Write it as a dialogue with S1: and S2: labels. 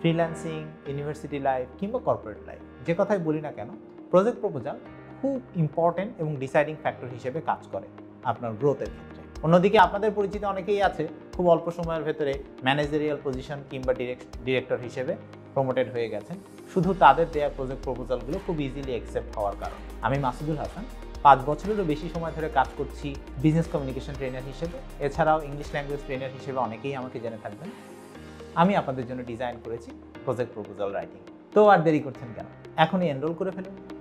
S1: Freelancing university life কিংবা corporate life যে কথাই বলি না কেন প্রজেক্ট প্রপোজাল খুব ইম্পর্টেন্ট এবং ডিসাইডিং ফ্যাক্টর হিসেবে কাজ করে আপনার গ্রোথের ক্ষেত্রে। অন্যদিকে আপনাদের পরিচিত অনেকেই আছে, খুব অল্প সময়ের ভেতরে ম্যানেজারিয়াল পজিশন কিংবা ডিরেক্টর হিসেবে প্রমোটেড হয়ে গেছেন। শুধু তাদের দেওয়া প্রজেক্ট প্রপোজালগুলো খুব ইজিলি অ্যাকসেপ্ট হওয়ার কারণে। আমি মাসুদুল হাসান, পাঁচ বছরেরও বেশি সময় ধরে কাজ করছি বিজনেস কমিউনিকেশন ট্রেনার হিসেবে। এছাড়াও ইংলিশ ল্যাঙ্গুয়েজ ট্রেনার হিসেবে অনেকেই আমাকে জেনে থাকবেন। আমি আপনাদের জন্য ডিজাইন করেছি প্রজেক্ট প্রপোজাল রাইটিং তো আর দেরি করছেন কেন? এখনই এনরোল করে ফেলুন।